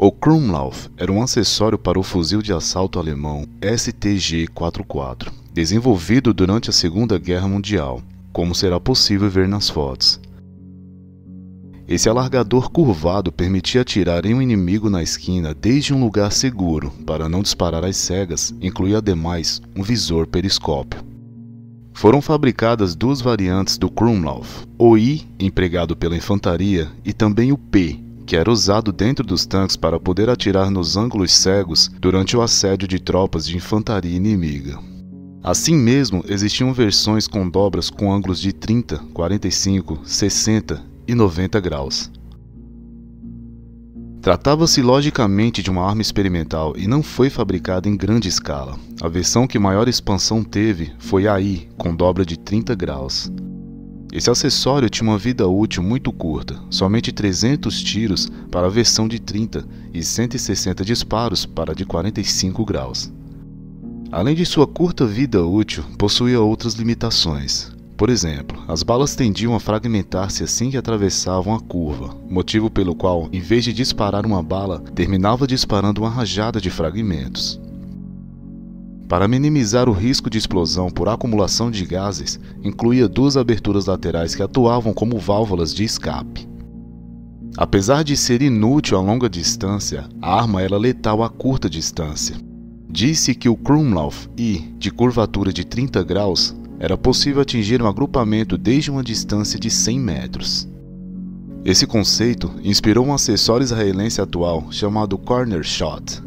O Krumlauf era um acessório para o fuzil de assalto alemão STG-44, desenvolvido durante a Segunda Guerra Mundial, como será possível ver nas fotos. Esse alargador curvado permitia atirar em um inimigo na esquina desde um lugar seguro para não disparar às cegas, incluía ademais um visor periscópio. Foram fabricadas duas variantes do Krumlauf, o I, empregado pela infantaria, e também o P, que era usado dentro dos tanques para poder atirar nos ângulos cegos durante o assédio de tropas de infantaria inimiga. Assim mesmo, existiam versões com dobras com ângulos de 30, 45, 60 e 90 graus. Tratava-se logicamente de uma arma experimental e não foi fabricada em grande escala. A versão que maior expansão teve foi a I, com dobra de 30 graus. Esse acessório tinha uma vida útil muito curta, somente 300 tiros para a versão de 30 e 160 disparos para a de 45 graus. Além de sua curta vida útil, possuía outras limitações. Por exemplo, as balas tendiam a fragmentar-se assim que atravessavam a curva, motivo pelo qual, em vez de disparar uma bala, terminava disparando uma rajada de fragmentos. Para minimizar o risco de explosão por acumulação de gases, incluía duas aberturas laterais que atuavam como válvulas de escape. Apesar de ser inútil a longa distância, a arma era letal a curta distância. Disse que o Krumlauf I, de curvatura de 30 graus, era possível atingir um agrupamento desde uma distância de 100 metros. Esse conceito inspirou um acessório israelense atual chamado Corner Shot,